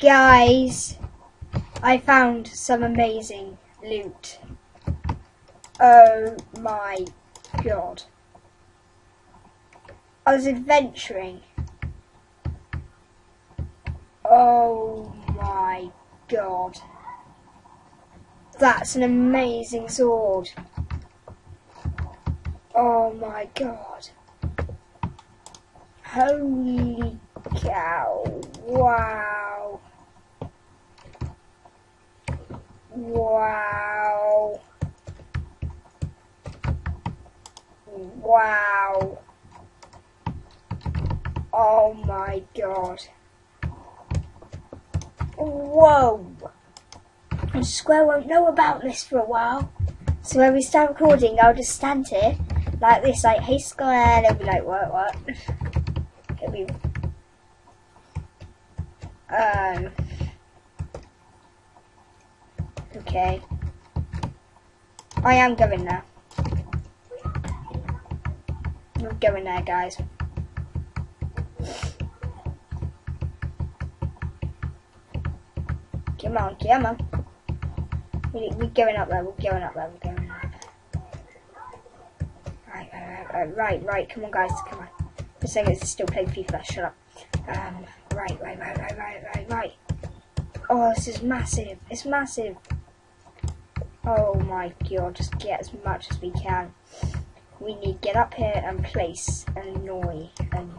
Guys, I found some amazing loot. Oh my god. I was adventuring. Oh my god. That's an amazing sword. Oh my god. Holy cow. Wow. Wow. Wow. Oh my god. Whoa. And Square won't know about this for a while. So when we start recording, I'll just stand here like this, like, hey Square, they'll be like, what, what? It'll be, um, okay. I am going now. I'm going there, guys. Come on, come on. We, we're going up there, we're going up there, we're going up Right, right, right, right, come on guys, come on. For a second, it's still playing FIFA, shut up. Um, right, right, right, right, right, right, right. Oh, this is massive, it's massive. Oh my god, just get as much as we can. We need to get up here and place and annoy and...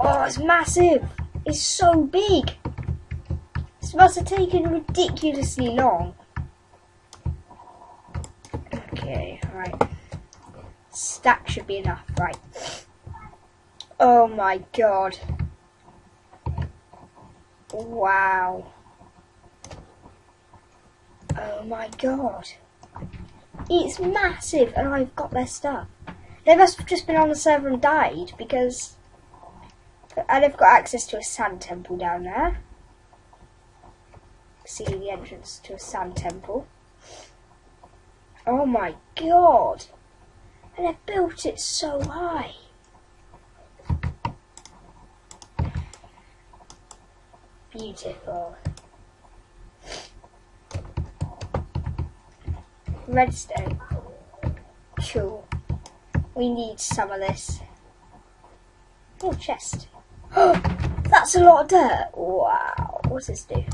Oh, it's massive! It's so big! This must have taken ridiculously long. Okay, right. Stack should be enough, right. Oh my god. Wow. Oh my god. It's massive and I've got their stuff. They must have just been on the server and died because... And I've got access to a sand temple down there. See the entrance to a sand temple. Oh my god! And they built it so high. Beautiful. Redstone. Cool. We need some of this. Oh, chest. That's a lot of dirt. Wow. What's this do?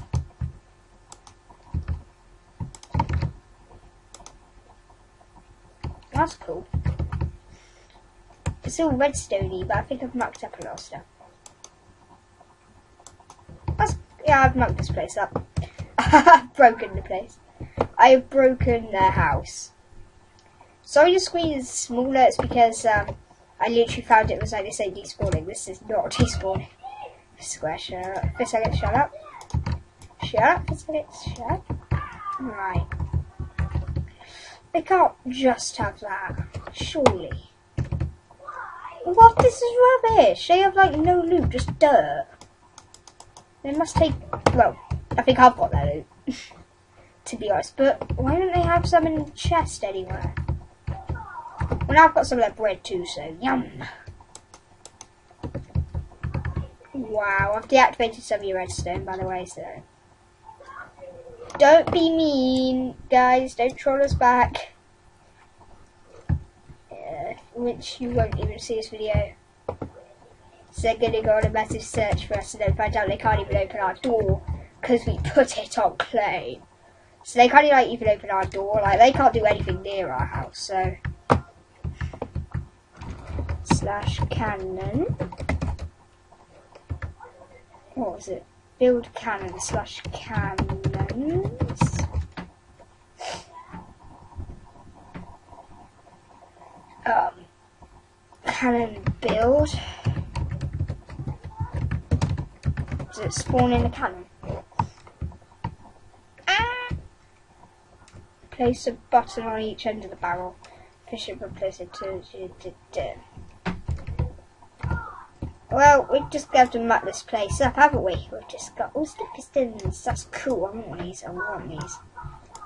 That's cool. It's all redstone but I think I've mucked up a lot of stuff. That's, yeah, I've mucked this place up. I've broken the place. I have broken their house. Sorry the screen is smaller, it's because um, I literally found it was like they say despawning. This is not despawning. Square, shut up. For a second, shut up. Shut up for a second, shut up. Right. They can't just have that, surely. What? This is rubbish. They have like no loot, just dirt. They must take. Well, I think I've got that loot, to be honest. But why don't they have some in the chest anywhere? Well, I've got some of that bread too, so yum. Wow, I've deactivated some of your redstone, by the way, so. Don't be mean, guys. Don't troll us back. Uh, which you won't even see this video. So they're going to go on a massive search for us and then find out they can't even open our door because we put it on clay. So they can't like even open our door. Like they can't do anything near our house. So slash cannon. What was it? Build cannon slash cannon cannons. Um, cannon build. Does it spawn in the cannon? Ah! Place a button on each end of the barrel. Push it and place to. Well, we've just got to muck this place up, haven't we? We've just got all the pistons. That's cool. I want these. I want these.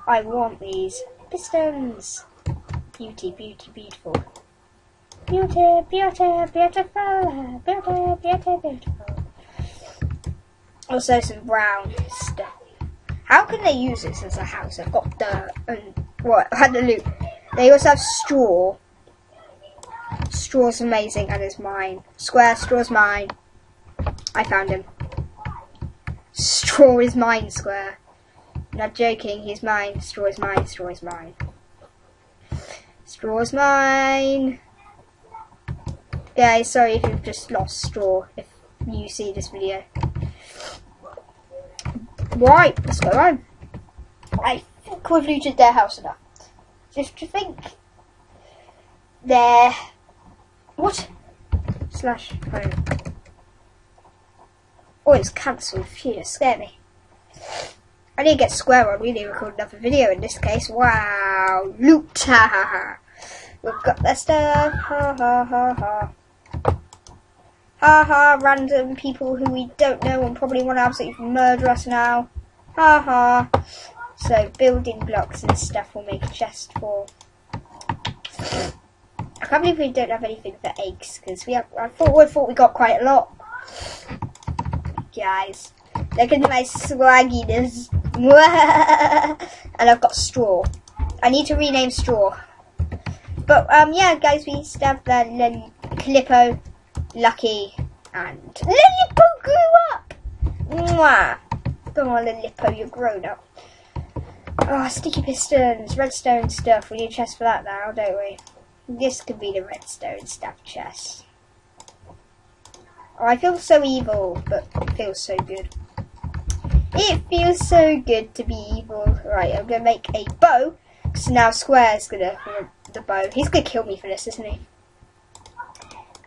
I want these. Pistons. Beauty, beauty, beautiful. Beauty, beauty, beautiful. Beauty, beauty, beautiful. Also some brown stuff. How can they use this as a house? I've got dirt and what? I had the loot. They also have straw. Straw's amazing and it's mine. Square, straw's mine. I found him. Straw is mine, Square. Not joking, he's mine. Straw is mine, straw is mine. Straw is mine. Guys, sorry if you've just lost straw if you see this video. Right, let's go home. I think we've looted their house enough. Just to think their what slash home. Oh, it's cancelled. Phew, scare me. I need to get square on. We need to record another video in this case. Wow, loot! Ha ha ha. We've got their stuff. Ha ha ha ha. Ha ha, random people who we don't know and probably want to absolutely murder us now. Ha ha. So, building blocks and stuff will make a chest for. I can't believe we don't have anything for eggs because we have. I thought I thought we got quite a lot. Guys, look at my swagginess. and I've got straw. I need to rename straw. But um, yeah, guys, we still have the Lil- Calippo, Lucky, and Lilippo grew up. Mwah. Come on, Lilippo, you're grown up. Oh, sticky pistons, redstone stuff. We need a chest for that now, don't we? This could be the redstone stuff chest. Oh, I feel so evil, but it feels so good. It feels so good to be evil. Right, I'm gonna make a bow. So now Square's gonna the bow. He's gonna kill me for this, isn't he?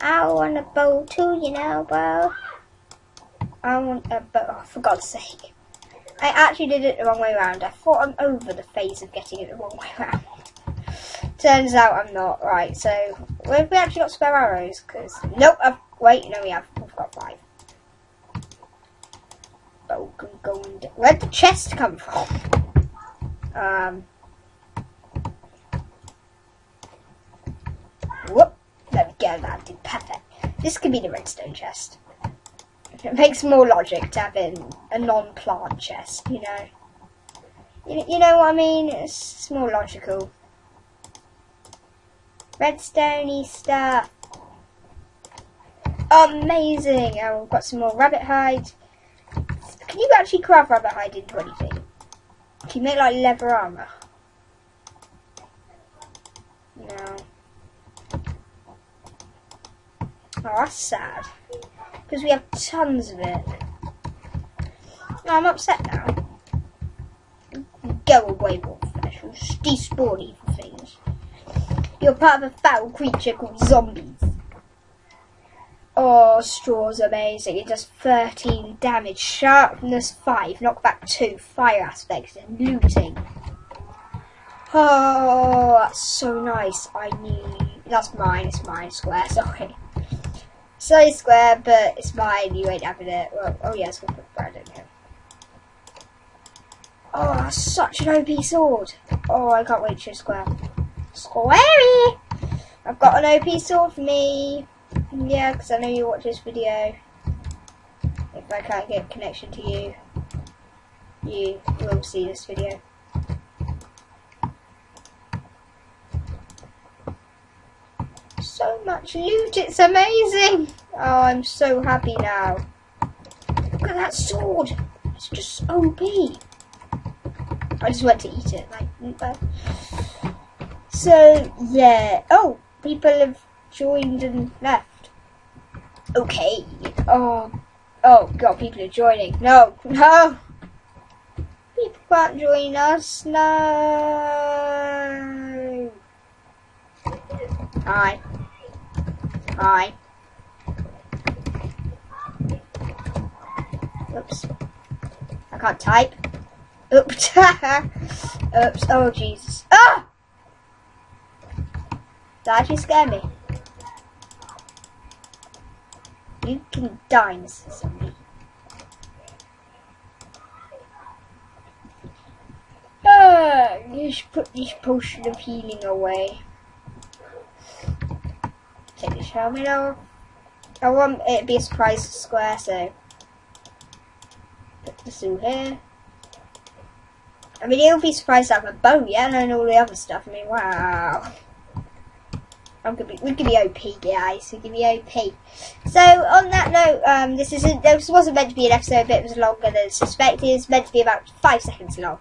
I want a bow too, you know, bro. I want a bow. Oh, for God's sake. I actually did it the wrong way around. I thought I'm over the phase of getting it the wrong way around. Turns out I'm not. Right, so have we actually got spare arrows? Because nope. I've, wait, no, we have. We've got five. Oh, going. Where'd the chest come from? Um. There we go. That did perfect. This could be the redstone chest. It makes more logic to having a non-plant chest, you know. You, you know what I mean? It's, more logical. Redstoney stuff. Amazing! Oh, we've got some more rabbit hide. Can you actually craft rabbit hide into anything? Can you make like leather armor? No. Oh, that's sad. Because we have tons of it. No, I'm upset now. Go away, Wolffish. Despawn evil things. You're part of a foul creature called zombies. Oh, straw's amazing. It does 13 damage, sharpness 5, knockback 2, fire aspect, and looting. Oh, that's so nice. I need. That's mine, it's mine, square, sorry. Sorry, Square, but it's mine. You ain't having it. Well, oh yeah, let's go put Brandon here. Oh, such an OP sword. Oh, I can't wait to Square. Squarey! I've got an OP sword for me. Yeah, because I know you watch this video. If I can't get connection to you, you will see this video. So much loot, it's amazing! Oh, I'm so happy now. Look at that sword! It's just OP! I just went to eat it, like, mm, So, yeah. Oh, people have joined and left. Okay. Oh, oh, God, people are joining. No, no! People can't join us, no! Hi. Hi. Oops. I can't type. Oops. Oops. Oh, Jesus. Ah! That actually scared me. You can die, Mr. Zombie. Ah, you should put this potion of healing away. Take the helmet off. I want it to be a surprise square, so Put this all here. I mean, you'll be surprised I have a bow, yeah, and all the other stuff. I mean, wow. I'm gonna be, we could be OP, guys. We could be OP. So, on that note, um, this isn't, this wasn't meant to be an episode, but it was longer than suspected. It's meant to be about five seconds long.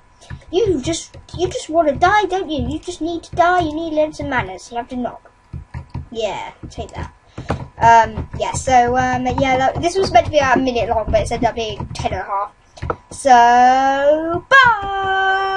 You just, you just want to die, don't you? You just need to die. You need to learn some manners. You have to knock. Yeah, take that. Um, yeah, so, um, yeah, that, this was meant to be a minute long, but it's ended up being ten and a half. So, bye!